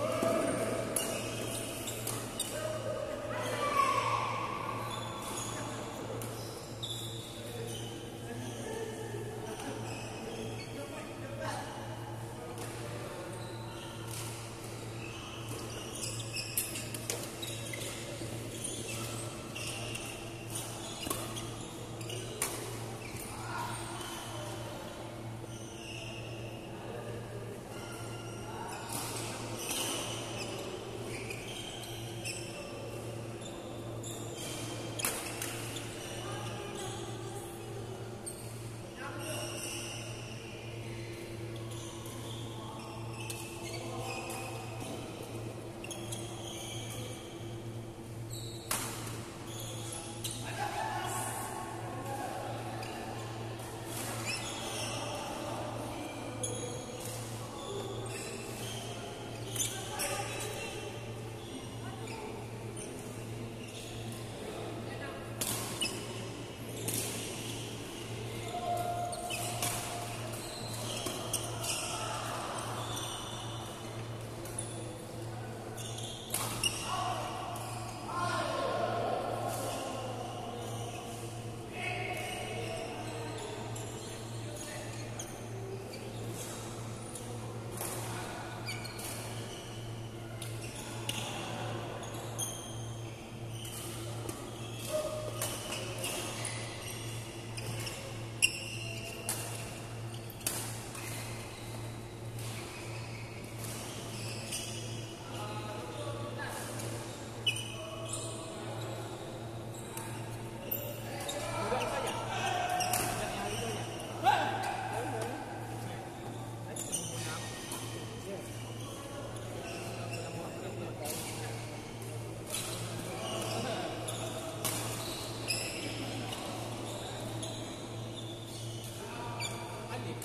Whoa!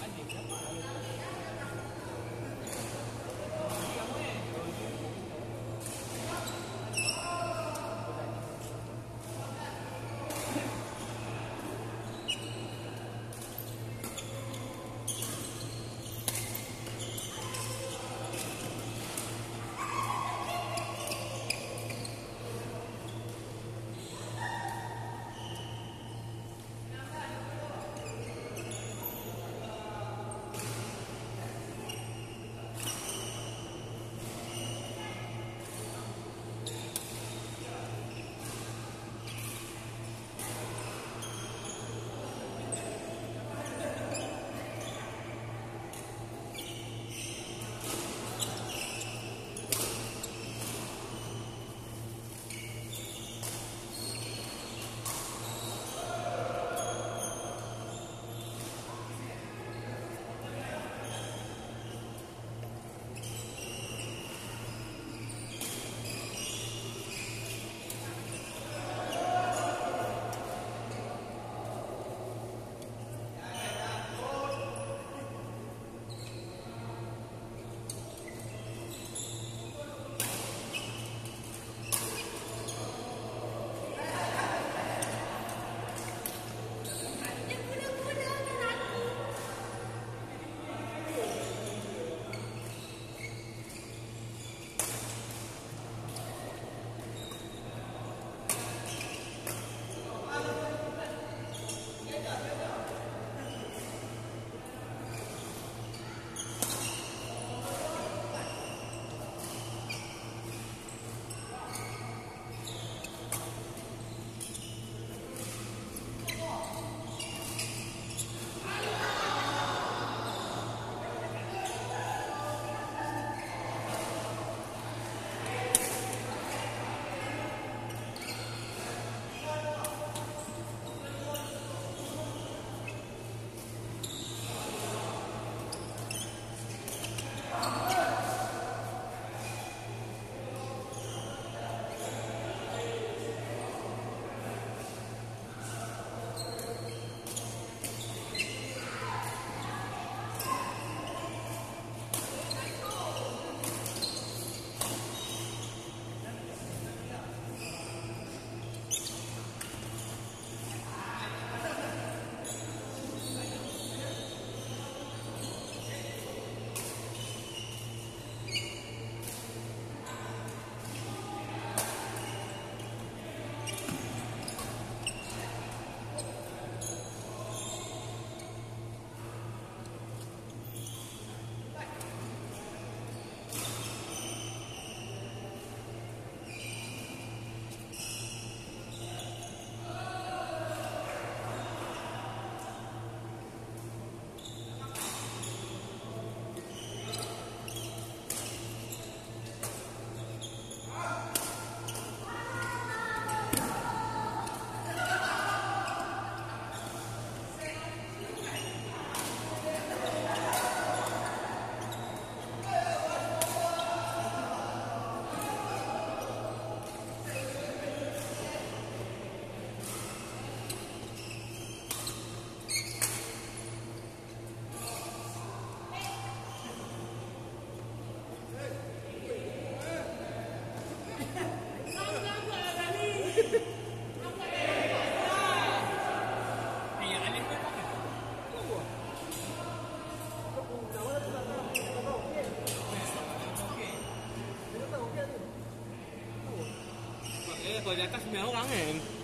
I think that's kalau di atas sembilan orang kan?